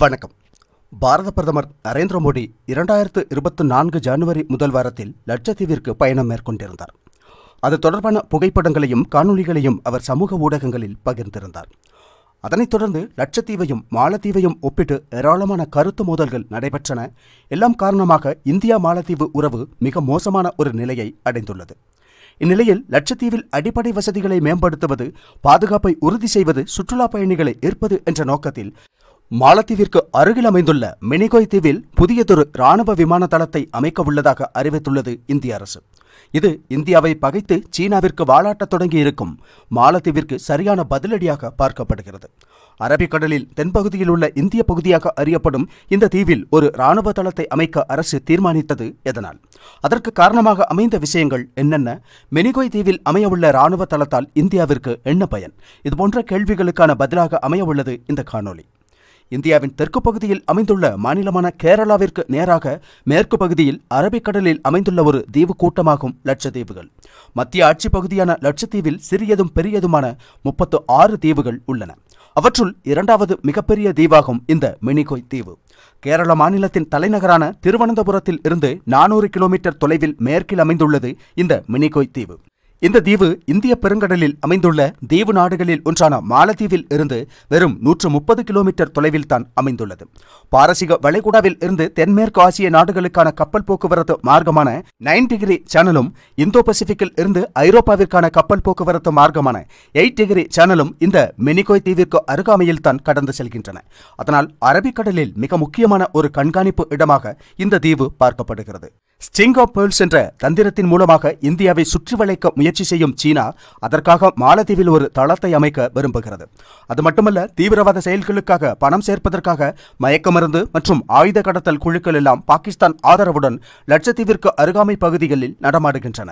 வணக்கம். பாரத பிரதமர் நரேந்திர மோடி இரண்டாயிரத்து இருபத்தி நான்கு ஜனவரி முதல் வாரத்தில் லட்சத்தீவிற்கு பயணம் மேற்கொண்டிருந்தார். அது தொடர்பான புகைப்படங்களையும் காணொளிகளையும் அவர் சமூக ஊடகங்களில் பகிர்ந்திருந்தார். அதனைத் தொடர்ந்து லட்சத்தீவையும் மாலத்தீவையும் ஒப்பிட்டு ஏராளமான கருத்து மோதல்கள் நடைபெற்றன. எல்லாம் காரணமாக இந்தியா மாலத்தீவு உறவு மிக மோசமான ஒரு நிலையை அடைந்துள்ளது. இந்நிலையில் லட்சத்தீவில் அடிப்படை வசதிகளை மேம்படுத்துவது பாதுகாப்பை உறுதி செய்வது சுற்றுலா பயணிகளை ஈர்ப்பது என்ற நோக்கத்தில் மாலத்தீவிற்கு அருகில் அமைந்துள்ள மினிகோய் தீவில் புதியதொரு ராணுவ விமான தளத்தை அமைக்க உள்ளதாக அறிவித்துள்ளது இந்திய அரசு. இது இந்தியாவை பகைத்து சீனாவிற்கு வாலாட்டத் தொடங்கியிருக்கும் மாலத்தீவிற்கு சரியான பதிலடியாக பார்க்கப்படுகிறது. அரபிக்கடலில் தென்பகுதியில் உள்ள இந்திய பகுதியாக அறியப்படும் இந்த தீவில் ஒரு ராணுவ தளத்தை அமைக்க அரசு தீர்மானித்தது எதனால்? அதற்கு காரணமாக அமைந்த விஷயங்கள் என்னென்ன? மெனிகோய் தீவில் அமையவுள்ள ராணுவ தளத்தால் இந்தியாவிற்கு என்ன பயன்? இதுபோன்ற கேள்விகளுக்கான பதிலாக அமையவுள்ளது இந்த காணொளி. இந்தியாவின் தெற்கு பகுதியில் அமைந்துள்ள மாநிலமான கேரளாவிற்கு நேராக மேற்கு பகுதியில் அரபிக்கடலில் அமைந்துள்ள ஒரு தீவு கூட்டமாகும் லட்சத்தீவுகள். மத்திய ஆட்சி பகுதியான லட்சத்தீவில் சிறியதும் பெரியதுமான முப்பத்து ஆறு தீவுகள் உள்ளன. அவற்றுள் இரண்டாவது மிகப்பெரிய தீவாகும் இந்த மினிகோய் தீவு. கேரள மாநிலத்தின் தலைநகரான திருவனந்தபுரத்தில் இருந்து நானூறு கிலோமீட்டர் தொலைவில் மேற்கில் அமைந்துள்ளது இந்த மினிகோய் தீவு. இந்த தீவு இந்திய பெருங்கடலில் அமைந்துள்ள தீவு நாடுகளில் ஒன்றான மாலத்தீவில் இருந்து வெறும் நூற்று முப்பது கிலோமீட்டர் தொலைவில் தான் அமைந்துள்ளது. பாரசீக வளைகுடாவில் இருந்து தென்மேற்கு ஆசிய நாடுகளுக்கான கப்பல் போக்குவரத்து மார்க்கமான நைன் டிகிரி சேனலும் இந்தோ பசிபிக்கில் இருந்து ஐரோப்பாவிற்கான கப்பல் போக்குவரத்து மார்க்கமான எயிட் டிகிரி சேனலும் இந்த மெனிகோய் தீவிற்கு அருகாமையில் தான் கடந்து செல்கின்றன. அதனால் அரபிக்கடலில் மிக முக்கியமான ஒரு கண்காணிப்பு இடமாக இந்த தீவு பார்க்கப்படுகிறது. ஸ்டிங் ஆஃப் பேர்ல்ஸ் என்ற தந்திரத்தின் மூலமாக இந்தியாவை சுற்றி வளைக்க முயற்சி செய்யும் சீனா அதற்காக மாலத்தீவில் ஒரு தளத்தை அமைக்க விரும்புகிறது. அது மட்டுமல்ல தீவிரவாத செயல்களுக்காக பணம் சேர்ப்பதற்காக மயக்க மருந்து மற்றும் ஆயுத கடத்தல் குழுக்கள் எல்லாம் பாகிஸ்தான் ஆதரவுடன் லட்சத்தீவிற்கு அருகாமை பகுதிகளில் நடமாடுகின்றன.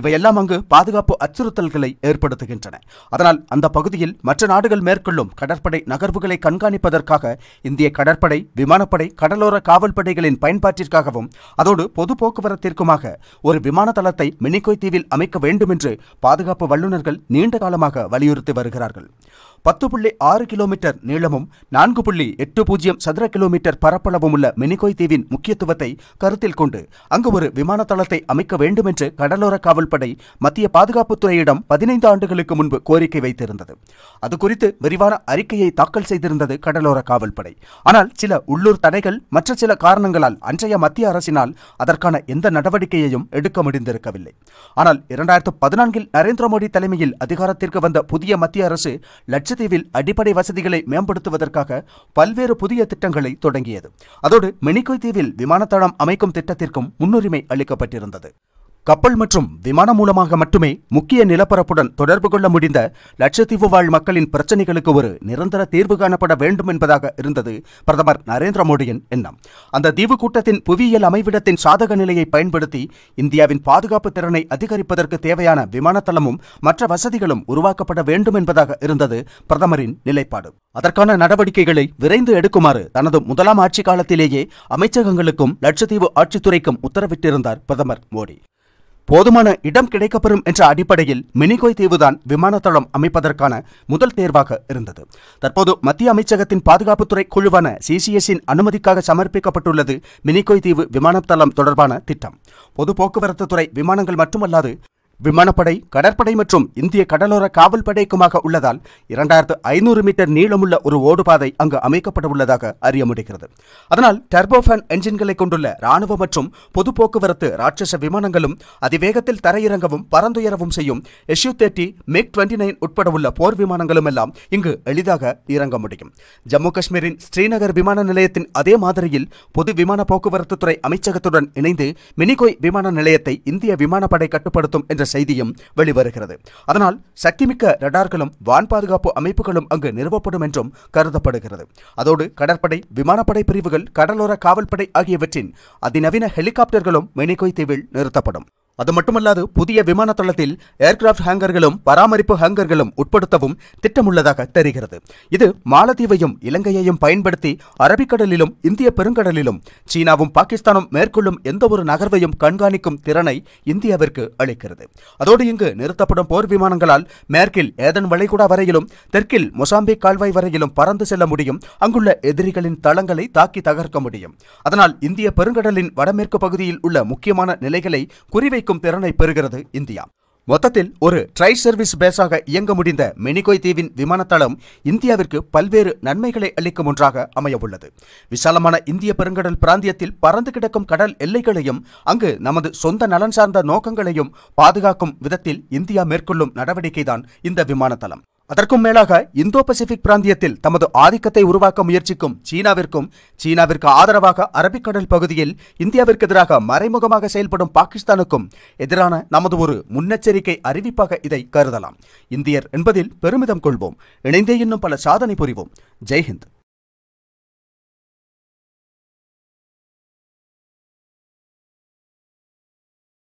இவையெல்லாம் அங்கு பாதுகாப்பு அச்சுறுத்தல்களை ஏற்படுத்துகின்றன. அதனால் அந்த பகுதியில் மற்ற நாடுகள் மேற்கொள்ளும் கடற்படை நகர்வுகளை கண்காணிப்பதற்காக இந்திய கடற்படை விமானப்படை கடலோர காவல்படைகளின் பயன்பாட்டிற்காகவும் அதோடு பொது போக்குவரத்திற்குமாக ஒரு விமான தளத்தை மினிகோய் தீவில் அமைக்க வேண்டும் என்று பாதுகாப்பு வல்லுநர்கள் நீண்ட காலமாக வலியுறுத்தி வருகிறார்கள். பத்து புள்ளி ஆறு கிலோமீட்டர் நீளமும் நான்கு புள்ளி எட்டு பூஜ்ஜியம் சதுர கிலோமீட்டர் பரப்பளவும் உள்ள மினிகோய் தீவின் முக்கியத்துவத்தை கருத்தில் கொண்டு அங்கு ஒரு விமான தளத்தை அமைக்க வேண்டும் என்று கடலோர காவல்படை மத்திய பாதுகாப்புத்துறையிடம் பதினைந்து ஆண்டுகளுக்கு முன்பு கோரிக்கை வைத்திருந்தது. அது குறித்து விரிவான அறிக்கையை தாக்கல் செய்திருந்தது கடலோர காவல்படை. ஆனால் சில உள்ளூர் தடைகள் மற்ற சில காரணங்களால் அன்றைய மத்திய அரசினால் அதற்கான எந்த நடவடிக்கையையும் எடுக்க முடிந்திருக்கவில்லை. ஆனால் இரண்டாயிரத்து பதினான்கில் நரேந்திர மோடி தலைமையில் அதிகாரத்திற்கு வந்த புதிய மத்திய அரசு லட்சத்தீவில் அடிப்படை வசதிகளை மேம்படுத்துவதற்காக பல்வேறு புதிய திட்டங்களை தொடங்கியது. அதோடு மெனிகோய் தீவில் விமானத்தளம் அமைக்கும் திட்டத்திற்கும் முன்னுரிமை அளிக்கப்பட்டிருந்தது. கப்பல் மற்றும் விமானம் மூலமாக மட்டுமே முக்கிய நிலப்பரப்புடன் தொடர்பு கொள்ள முடிந்த லட்சத்தீவு வாழ் மக்களின் பிரச்சனைகளுக்கு ஒரு நிரந்தர தீர்வு காணப்பட வேண்டும் என்பதாக இருந்தது பிரதமர் நரேந்திர மோடியின் எண்ணம். அந்த தீவு கூட்டத்தின் புவியியல் அமைவிடத்தின் சாதக நிலையை பயன்படுத்தி இந்தியாவின் பாதுகாப்பு திறனை அதிகரிப்பதற்கு தேவையான விமானத்தளமும் மற்ற வசதிகளும் உருவாக்கப்பட வேண்டும் என்பதாக இருந்தது பிரதமரின் நிலைப்பாடு. அதற்கான நடவடிக்கைகளை விரைந்து எடுக்குமாறு தனது முதலாம் ஆட்சி காலத்திலேயே அமைச்சகங்களுக்கும் லட்சத்தீவு ஆட்சித்துறைக்கும் உத்தரவிட்டிருந்தார் பிரதமர் மோடி. போதுமான இடம் கிடைக்கப்பெறும் என்ற அடிப்படையில் மினிகோய் தீவுதான் விமானத்தளம் அமைப்பதற்கான முதல் தேர்வாக இருந்தது. தற்போது மத்திய அமைச்சகத்தின் பாதுகாப்புத்துறை குழுவான சிசிஎஸ்இன் அனுமதிக்காக சமர்ப்பிக்கப்பட்டுள்ளது மினிகோய் தீவு விமானத்தளம் தொடர்பான திட்டம். பொது போக்குவரத்து துறை விமானங்கள் மட்டுமல்லாது விமானப்படை கடற்படை மற்றும் இந்திய கடலோர காவல் படைக்குமாக உள்ளதால் இரண்டாயிரத்து ஐநூறு மீட்டர் நீளமுள்ள ஒரு ஓடுபாதை அங்கு அமைக்கப்பட உள்ளதாக அறிய முடிகிறது. அதனால் டர்போஃபேன் என்ஜின்களை கொண்டுள்ள ராணுவ மற்றும் பொது போக்குவரத்து ராட்சச விமானங்களும் அதிவேகத்தில் தரையிறங்கவும் பறந்துயரவும் செய்யும் SU thirty MiG twenty nine உட்பட உள்ள போர் விமானங்களும் எல்லாம் இங்கு எளிதாக இறங்க முடியும். ஜம்மு காஷ்மீரின் ஸ்ரீநகர் விமான நிலையத்தின் அதே மாதிரியில் பொது விமான போக்குவரத்து துறை அமைச்சகத்துடன் இணைந்து மினிகோய் விமான நிலையத்தை இந்திய விமானப்படை கட்டுப்படுத்தும் என்ற செய்தியும் வெளிவருகிறது. அதனால் சக்திமிக்க ரடார்களும் வான் பாதுகாப்பு அமைப்புகளும் அங்கு நிறுவப்படும் என்றும் கருதப்படுகிறது. அதோடு கடற்படை விமானப்படை பிரிவுகள் கடலோர காவல்படை ஆகியவற்றின் அதிநவீன ஹெலிகாப்டர்களும் மெனிகொய் தீவில் நிறுத்தப்படும். அது மட்டுமல்லாது புதிய விமான தளத்தில் ஏர்கிராப்ட் ஹேங்கர்களும் பராமரிப்பு ஹேங்கர்களும் உட்படுத்தவும் திட்டமுள்ளதாக தெரிகிறது. இது மாலத்தீவையும் இலங்கையையும் பயன்படுத்தி அரபிக்கடலிலும் இந்திய பெருங்கடலிலும் சீனாவும் பாகிஸ்தானும் மேற்கொள்ளும் எந்தவொரு நகர்வையும் கண்காணிக்கும் திறனை இந்தியாவிற்கு அளிக்கிறது. அதோடு இங்கு நிறுத்தப்படும் போர் விமானங்களால் மேற்கில் ஏதன் வளைகுடா வரையிலும் தெற்கில் மொசாம்பிக் கால்வாய் வரையிலும் பறந்து செல்ல முடியும். அங்குள்ள எதிரிகளின் தளங்களை தாக்கி தகர்க்க முடியும். அதனால் இந்திய பெருங்கடலின் வடமேற்கு பகுதியில் உள்ள முக்கியமான நிலைகளை குறிவைக்கும் திறனை பெறுகிறது இந்தியா. மொத்தத்தில் ஒரு ட்ரை சர்வீஸ் பேஸாக இயங்க முடிந்த மெனிகோய் தீவின் விமானத்தளம் இந்தியாவிற்கு பல்வேறு நன்மைகளை அளிக்கும் ஒன்றாக அமையவுள்ளது. விசாலமான இந்திய பெருங்கடல் பிராந்தியத்தில் பறந்து கிடக்கும் கடல் எல்லைகளையும் அங்கு நமது சொந்த நலன் சார்ந்த நோக்கங்களையும் பாதுகாக்கும் விதத்தில் இந்தியா மேற்கொள்ளும் நடவடிக்கைதான் இந்த விமானத்தளம். அதற்கும் மேலாக இந்தோ பசிபிக் பிராந்தியத்தில் தமது ஆதிக்கத்தை உருவாக்க முயற்சிக்கும் சீனாவிற்கும் சீனாவிற்கு ஆதரவாக அரபிக்கடல் பகுதியில் இந்தியாவிற்கு எதிராக மறைமுகமாக செயல்படும் பாகிஸ்தானுக்கும் எதிரான நமது ஒரு முன்னெச்சரிக்கை அறிவிப்பாக இதை கருதலாம். இந்தியர் என்பதில் பெருமிதம் கொள்வோம். இணைந்தே இன்னும் பல சாதனை புரிவோம். ஜெய்ஹிந்த்.